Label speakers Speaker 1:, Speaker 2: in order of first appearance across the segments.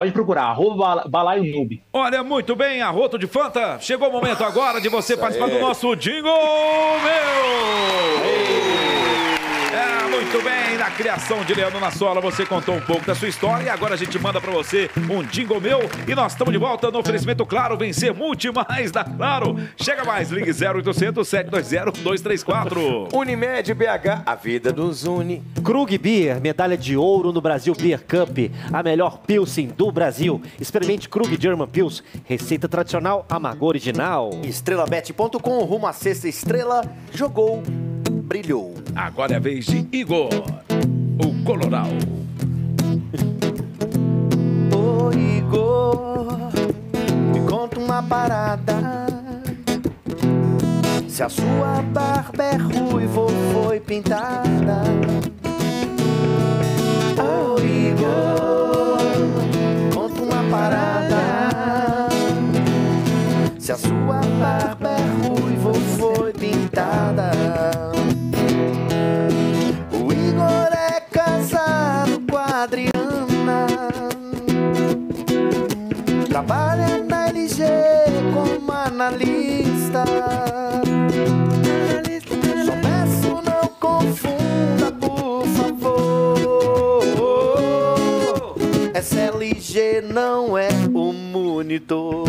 Speaker 1: Pode procurar, arroba balaio noob.
Speaker 2: Olha, muito bem, Arroto de Fanta. Chegou o momento agora de você participar do nosso Jingle Meu! Muito bem, na criação de Leandro na Sola, você contou um pouco da sua história e agora a gente manda pra você um jingle meu e nós estamos de volta no oferecimento Claro, vencer multimais da Claro. Chega mais, ligue 0800 720 234.
Speaker 3: Unimed BH, a vida nos une.
Speaker 4: Krug Beer, medalha de ouro no Brasil Beer Cup, a melhor Pilsen do Brasil. Experimente Krug German Pils, receita tradicional, amargo original.
Speaker 3: Estrelabet.com, rumo à sexta estrela, jogou, brilhou.
Speaker 2: Agora é a vez de Igor, o Coloral.
Speaker 5: Ô Igor, me conta uma parada. Se a sua barba é ruiva foi pintada. Ô Igor, Adriana. Trabalha na LG como analista. Só peço não confunda, por favor. Essa LG não é o monitor.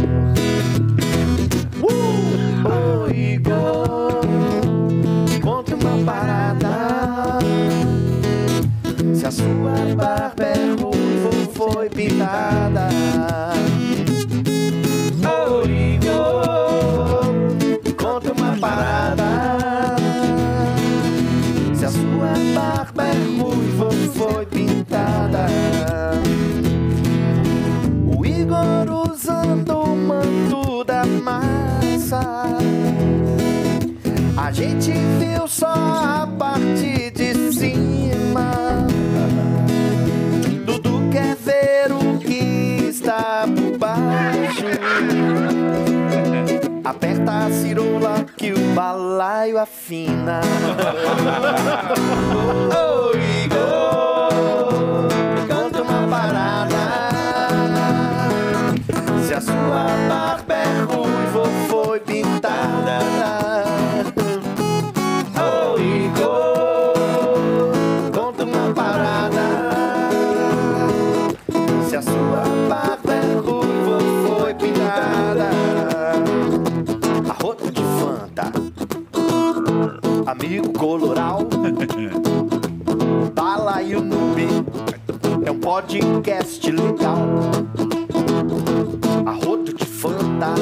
Speaker 5: Uh! Ô Igor, conta uma parada. Se a sua barba é ruiva ou foi pintada. Ô Igor, conta uma parada. Se a sua barba é ruiva ou foi pintada. O Igor usando o manto da massa. A gente viu só a parte Aperta a cirola que o balaio afina. abrigo coloral. Bala e o Noob é um podcast legal. Arroto de fanta